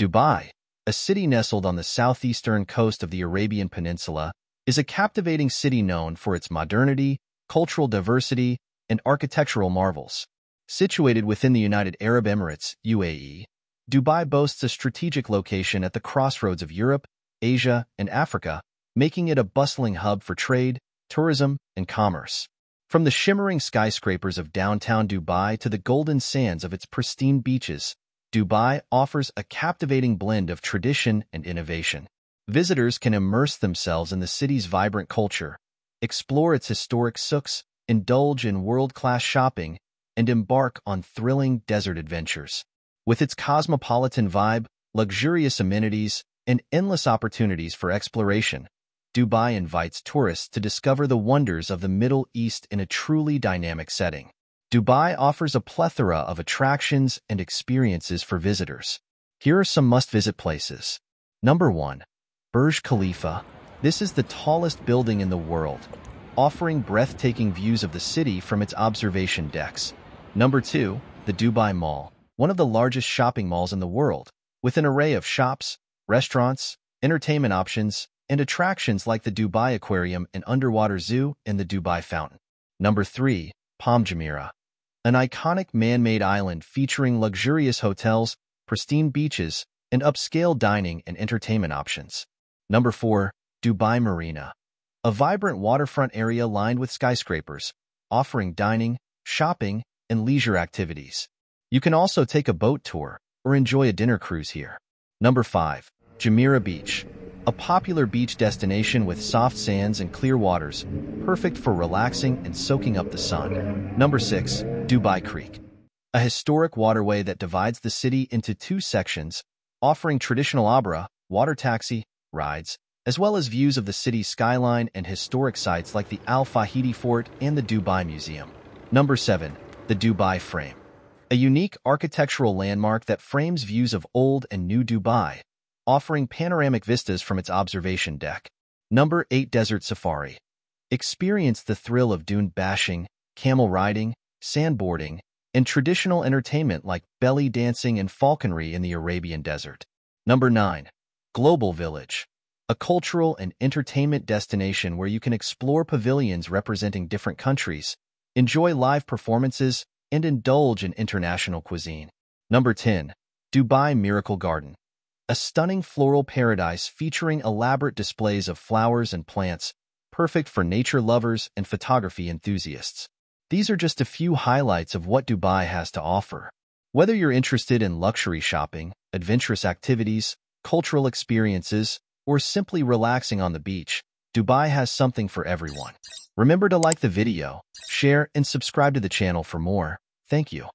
Dubai, a city nestled on the southeastern coast of the Arabian Peninsula, is a captivating city known for its modernity, cultural diversity, and architectural marvels. Situated within the United Arab Emirates, UAE, Dubai boasts a strategic location at the crossroads of Europe, Asia, and Africa, making it a bustling hub for trade, tourism, and commerce. From the shimmering skyscrapers of downtown Dubai to the golden sands of its pristine beaches, Dubai offers a captivating blend of tradition and innovation. Visitors can immerse themselves in the city's vibrant culture, explore its historic souks, indulge in world-class shopping, and embark on thrilling desert adventures. With its cosmopolitan vibe, luxurious amenities, and endless opportunities for exploration, Dubai invites tourists to discover the wonders of the Middle East in a truly dynamic setting. Dubai offers a plethora of attractions and experiences for visitors. Here are some must-visit places. Number 1. Burj Khalifa. This is the tallest building in the world, offering breathtaking views of the city from its observation decks. Number 2. The Dubai Mall, one of the largest shopping malls in the world, with an array of shops, restaurants, entertainment options, and attractions like the Dubai Aquarium and Underwater Zoo and the Dubai Fountain. Number 3. Palm Jumeirah, an iconic man-made island featuring luxurious hotels, pristine beaches, and upscale dining and entertainment options. Number 4. Dubai Marina, a vibrant waterfront area lined with skyscrapers, offering dining, shopping, and leisure activities. You can also take a boat tour or enjoy a dinner cruise here. Number 5. Jumeirah Beach, a popular beach destination with soft sands and clear waters, perfect for relaxing and soaking up the sun. Number 6. Dubai Creek, a historic waterway that divides the city into two sections, offering traditional abra, water taxi, rides, as well as views of the city's skyline and historic sites like the Al Fahidi Fort and the Dubai Museum. Number 7. The Dubai Frame, a unique architectural landmark that frames views of old and new Dubai, offering panoramic vistas from its observation deck. Number 8 Desert Safari. Experience the thrill of dune bashing, camel riding, sandboarding, and traditional entertainment like belly dancing and falconry in the Arabian desert. Number 9. Global Village. A cultural and entertainment destination where you can explore pavilions representing different countries, enjoy live performances, and indulge in international cuisine. Number 10. Dubai Miracle Garden a stunning floral paradise featuring elaborate displays of flowers and plants, perfect for nature lovers and photography enthusiasts. These are just a few highlights of what Dubai has to offer. Whether you're interested in luxury shopping, adventurous activities, cultural experiences, or simply relaxing on the beach, Dubai has something for everyone. Remember to like the video, share, and subscribe to the channel for more. Thank you.